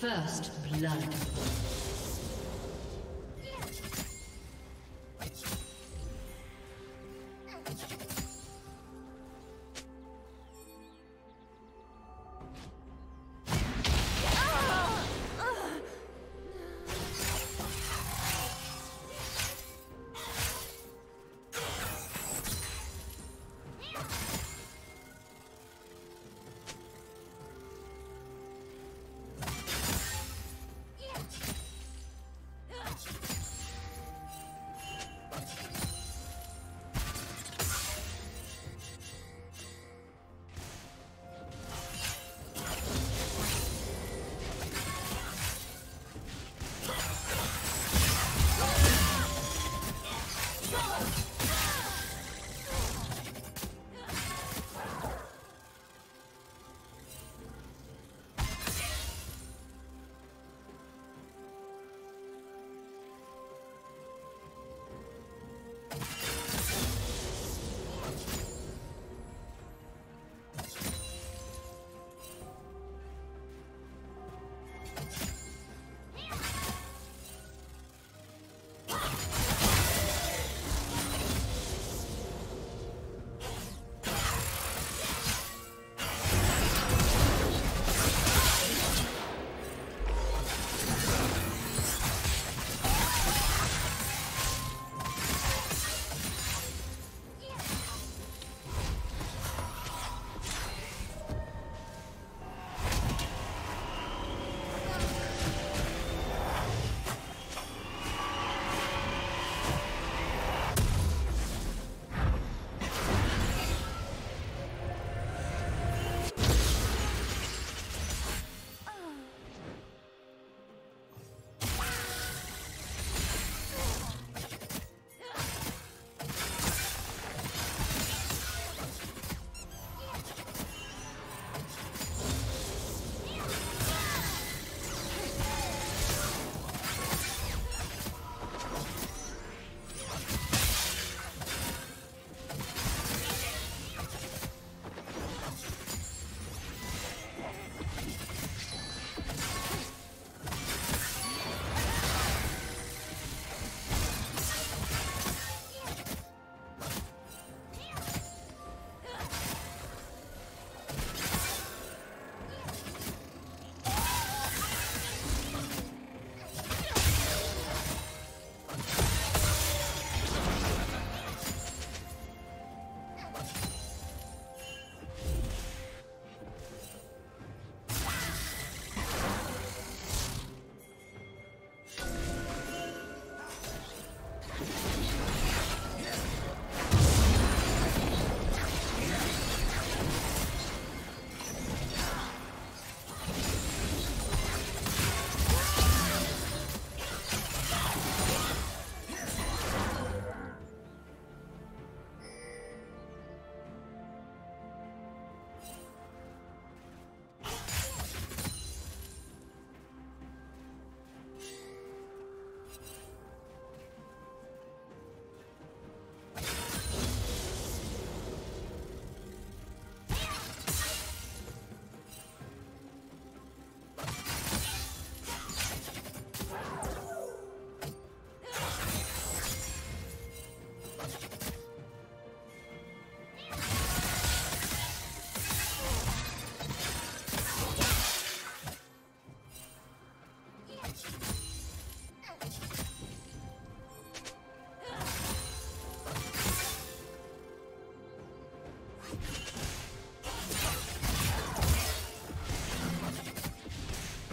First blood.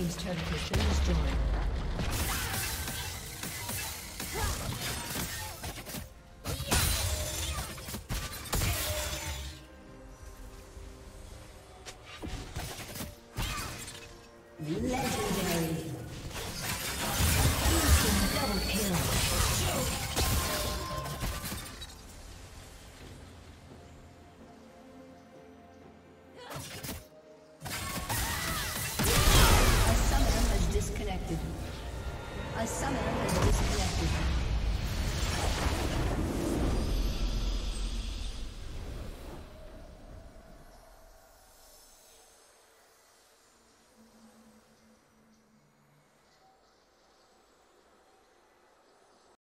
Team's turret has been destroyed. Legendary. Double A summoner